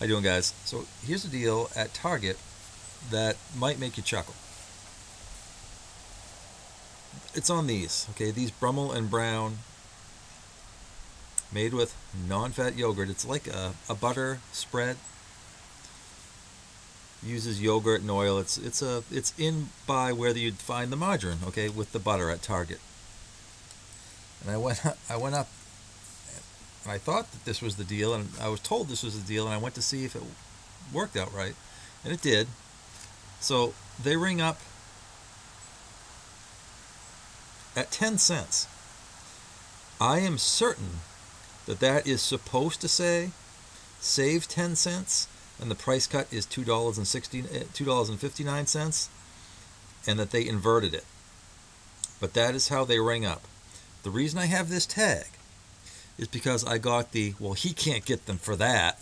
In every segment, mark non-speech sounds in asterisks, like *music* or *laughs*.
How you doing, guys? So here's a deal at Target that might make you chuckle. It's on these, okay? These Brummel and Brown, made with non-fat yogurt. It's like a, a butter spread. Uses yogurt and oil. It's it's a it's in by where you'd find the margarine, okay, with the butter at Target. And I went *laughs* I went up and I thought that this was the deal, and I was told this was the deal, and I went to see if it worked out right, and it did. So they ring up at 10 cents. I am certain that that is supposed to say save 10 cents and the price cut is $2.60 eh, $2.59 and that they inverted it. But that is how they ring up. The reason I have this tag is because I got the, well, he can't get them for that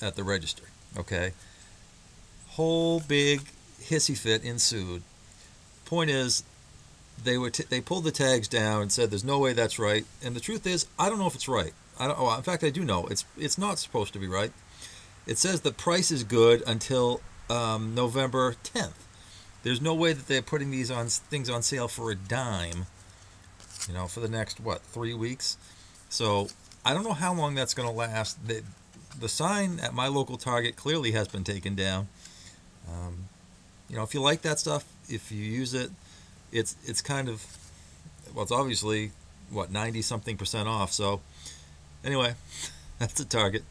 at the register. Okay? Whole big hissy fit ensued. Point is, they were they pulled the tags down and said there's no way that's right. And the truth is, I don't know if it's right. I don't. Oh, in fact, I do know it's it's not supposed to be right. It says the price is good until um, November 10th. There's no way that they're putting these on things on sale for a dime. You know, for the next what three weeks. So I don't know how long that's going to last. The, the sign at my local Target clearly has been taken down. Um, you know, if you like that stuff, if you use it, it's it's kind of well, it's obviously what 90 something percent off. So anyway, *laughs* that's the Target.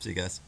See you guys.